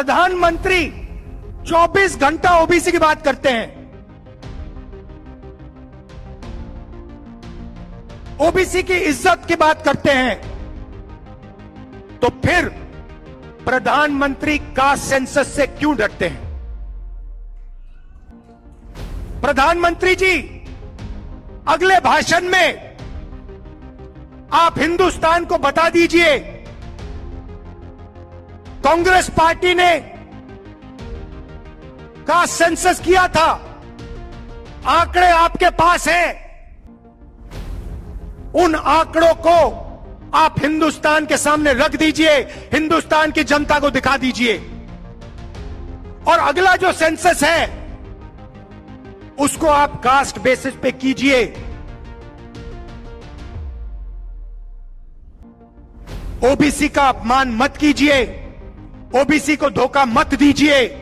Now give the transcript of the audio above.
प्रधानमंत्री 24 घंटा ओबीसी की बात करते हैं। ओबीसी की इज़्ज़त की बात करते हैं। तो फिर प्रधानमंत्री कास्ट सेंसस से क्यों डरते हैं? प्रधानमंत्री जी, अगले भाषण में आप हिंदुस्तान को बता दीजिए कांग्रेस पार्टी ने का सेंसस किया था। आंकड़े आपके पास हैं। उन आंकड़ों को आप हिंदुस्तान के सामने रख दीजिए, हिंदुस्तान की जनता को दिखा दीजिए। और अगला जो सेंसस है, उसको आप कास्ट बेसिस पे कीजिए। ओबीसी का अपमान मत कीजिए। ओबीसी को धोखा मत दीजिए।